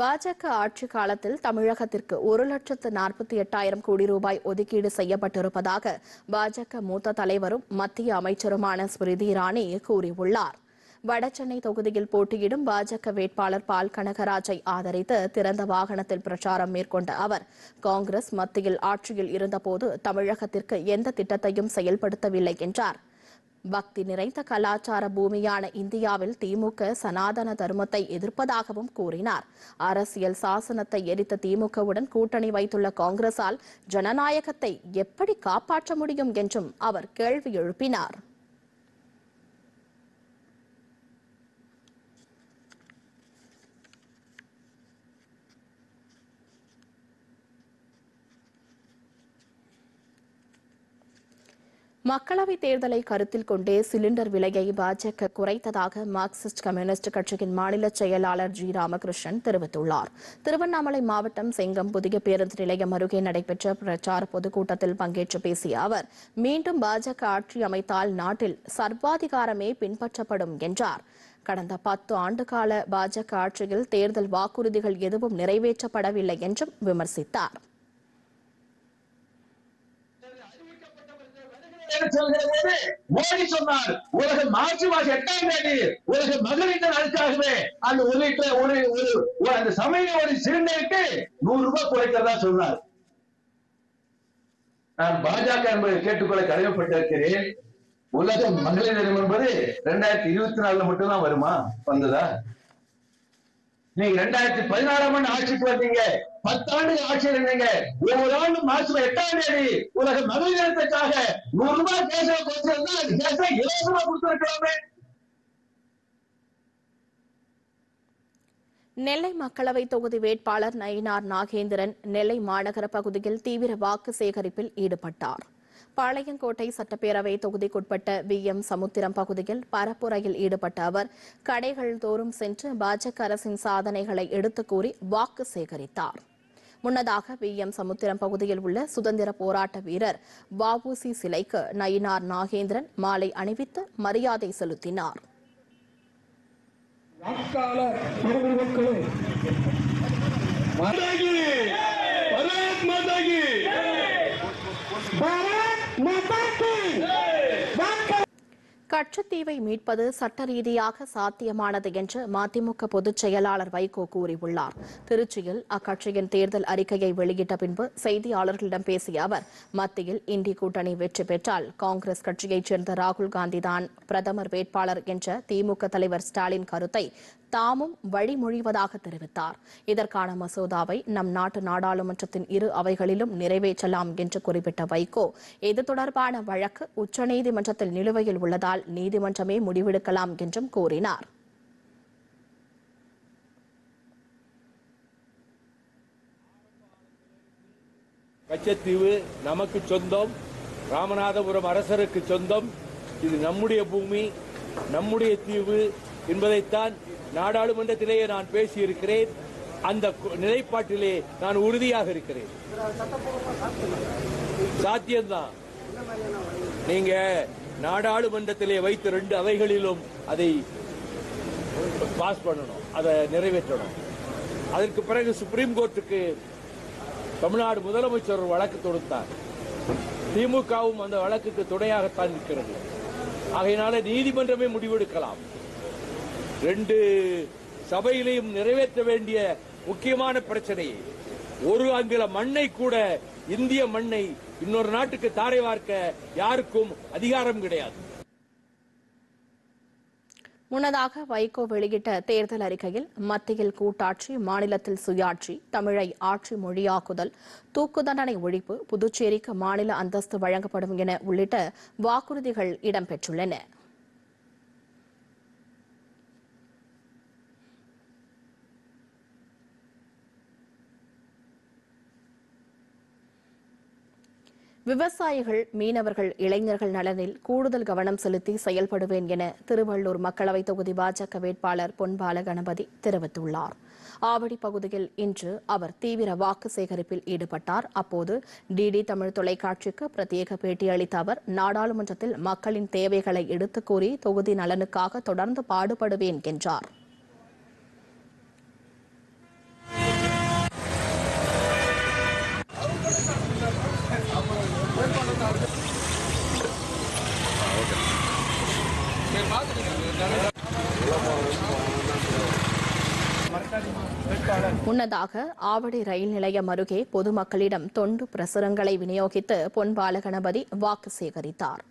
பாஜக ஆட்சி காலத்தில் தமிழகத்திற்கு ஒரு லட்சத்து நாற்பத்தி எட்டாயிரம் கோடி ரூபாய் ஒதுக்கீடு செய்யப்பட்டிருப்பதாக பாஜக மூத்த தலைவரும் மத்திய அமைச்சருமான ஸ்மிருதி இரானி கூறியுள்ளார். வடசென்னை தொகுதியில் போட்டியிடும் பாஜக வேட்பாளர் பால் கனகராஜை ஆதரித்து திறந்த வாகனத்தில் பிரச்சாரம் மேற்கொண்ட அவர் காங்கிரஸ் மத்தியில் ஆட்சியில் இருந்தபோது தமிழகத்திற்கு எந்த திட்டத்தையும் செயல்படுத்தவில்லை என்றார். பக்தி நிறைந்த கலாச்சார பூமியான இந்தியாவில் திமுக சனாதன தர்மத்தை எதிர்ப்பதாகவும் கூறினார். அரசியல் சாசனத்தை எரித்த திமுகவுடன் கூட்டணி வைத்துள்ள காங்கிரசால் ஜனநாயகத்தை எப்படி காப்பாற்ற முடியும் என்றும் அவர் கேள்வி எழுப்பினார். மக்களவைத் தேர்தலை கருத்தில் கொண்டே சிலிண்டர் விலையை பாஜக குறைத்ததாக மார்க்சிஸ்ட் கம்யூனிஸ்ட் கட்சியின் மாநில செயலாளர் ஜி ராமகிருஷ்ணன் தெரிவித்துள்ளார். திருவண்ணாமலை மாவட்டம் செங்கம் புதிய பேருந்து நிலையம் அருகே நடைபெற்ற பிரச்சார பொதுக்கூட்டத்தில் பங்கேற்று பேசிய அவர் மீண்டும் பாஜக ஆட்சி அமைத்தால் நாட்டில் சர்வாதிகாரமே பின்பற்றப்படும் என்றார். கடந்த பத்து ஆண்டுகால பாஜக ஆட்சியில் தேர்தல் வாக்குறுதிகள் எதுவும் நிறைவேற்றப்படவில்லை என்றும் விமர்சித்தார். மோடி சொன்னார் உலக மார்ச் மாசம் எட்டாம் தேதி உலக மகளிர் தின அந்த ஒரு லிட்டர் ஒரு ஒரு அந்த சமையல் ஒரு சிலிண்டருக்கு நூறு ரூபாய் குறைக்கிறதா சொன்னார். நான் பாஜக என்பதை கேட்டுக்கொள்ள கடமைப்பட்டிருக்கிறேன். உலக மகளிர் தினம் என்பது ரெண்டாயிரத்தி இருபத்தி நாலுல மட்டும்தான் வருமா? வந்ததா? நீங்க ரெண்டாயிரத்தி பதினாறாம் ஆண்டு ஆட்சிக்கு வந்தீங்க. பத்தாண்டு ஆட்சியில் இருந்தீங்க. ஒவ்வொரு ஆண்டு மாசம் எட்டாம் தேதி உலக மகளிர் தினத்துக்காக நூறு ரூபாய் கேசவ கொடுத்திருந்தா அது கேச இலவசமா கொடுத்திருக்கலாமே. நெல்லை மக்களவை தொகுதி வேட்பாளர் நயினார் நாகேந்திரன் நெல்லை மாநகர பகுதியில் தீவிர வாக்கு சேகரிப்பில் ஈடுபட்டார். பாளையங்கோட்டை சட்டப்பேரவை தொகுதிக்குட்பட்ட வி. எம். சமுத்திரம் பகுதியில் பரப்புரையில் ஈடுபட்ட அவர் கடைகள் தோறும் சென்று பாஜக அரசின் சாதனைகளை எடுத்துக் கூறி வாக்கு சேகரித்தார். முன்னதாக வி. எம். சமுத்திரம் பகுதியில் உள்ள சுதந்திர போராட்ட வீரர் வஉசி சிலைக்கு நயினார் நாகேந்திரன் மாலை அணிவித்து மரியாதை செலுத்தினார். வாக்காளர் கச்சத்தீவை மீட்பது சட்ட ரீதியாக சாத்தியமானது என்று மதிமுக பொதுச் செயலாளர் வைகோ கூறியுள்ளார். திருச்சியில் அக்கட்சியின் தேர்தல் அறிக்கையை வெளியிட்ட பின்பு செய்தியாளர்களிடம் பேசிய அவர் மத்தியில் இந்தி கூட்டணி வெற்றி பெற்றால் காங்கிரஸ் கட்சியைச் சேர்ந்த ராகுல் காந்திதான் பிரதமர் வேட்பாளர் என்ற திமுக தலைவர் ஸ்டாலின் கருத்தை தாமும் வழிமொழிவதாக தெரிவித்தார். இதற்கான மசோதாவை நம் நாட்டு நாடாளுமன்றத்தின் இரு அவைகளிலும் நிறைவேற்றலாம் என்று குறிப்பிட்ட வைகோ இது தொடர்பான வழக்கு உச்சநீதிமன்றத்தில் நிலுவையில் உள்ளதால் நீதிமன்றமே முடிவெடுக்கலாம் என்றும் கூறினார். கச்சத்தீவு நமக்கு சொந்தம் ராமநாதபுரம் அரசருக்கு சொந்தம். இது நம்முடைய பூமி நம்முடைய தீவு என்பதைத்தான் நாடாளுமன்றத்திலேயே நான் பேசியிருக்கிறேன். அந்த நிலைப்பாட்டிலே நான் உறுதியாக இருக்கிறேன். சாத்தியம்தான் நீங்க நாடாளுமன்றத்திலே வைத்த ரெண்டு அவைகளிலும் அதை பாஸ் பண்ணணும். அதை நிறைவேற்றணும். அதற்கு பிறகு சுப்ரீம் கோர்ட்டுக்கு தமிழ்நாடு முதலமைச்சர் ஒரு வழக்கு தொடுத்தார். திமுகவும் அந்த வழக்குக்கு துணையாகத்தான் இருக்கிறது ஆகையினால நீதிமன்றமே முடிவெடுக்கலாம். ரெண்டு சபையிலையும் நிறைவேற்ற வேண்டிய முக்கியமான பிரச்சனை. ஒரு அங்குல மண்ணை கூட இந்திய மண்ணை இன்னொரு நாட்டுக்கு தாரை வார்க்க யாருக்கும் அதிகாரம் கிடையாது. முன்னதாக வைகோ வெளியிட்ட தேர்தல் அறிக்கையில் மத்தியில் கூட்டாட்சி மாநிலத்தில் சுயாட்சி தமிழை ஆட்சி மொழியாக்குதல் தூக்கு தண்டனை ஒழிப்பு புதுச்சேரிக்கு மாநில அந்தஸ்து வழங்கப்படும் என உள்ளிட்ட வாக்குறுதிகள் இடம்பெற்றுள்ளன. விவசாயிகள் மீனவர்கள் இளைஞர்கள் நலனில் கூடுதல் கவனம் செலுத்தி செயல்படுவேன் என திருவள்ளூர் மக்களவைத் தொகுதி பாஜக வேட்பாளர் பொன்பால கணபதி தெரிவித்துள்ளார். ஆவடி பகுதியில் இன்று அவர் தீவிர வாக்கு சேகரிப்பில் ஈடுபட்டார். அப்போது டிடி தமிழ் தொலைக்காட்சிக்கு பிரத்யேக பேட்டி அளித்த அவர் நாடாளுமன்றத்தில் மக்களின் தேவைகளை எடுத்துக் கூறி தொகுதி நலனுக்காக தொடர்ந்து பாடுபடுவேன் என்றார். முன்னதாக ஆவடி ரயில் நிலையம் அருகே பொதுமக்களிடம் தொண்டு பிரசுரங்களை விநியோகித்து பொன்பாலகணபதி வாக்கு சேகரித்தார்.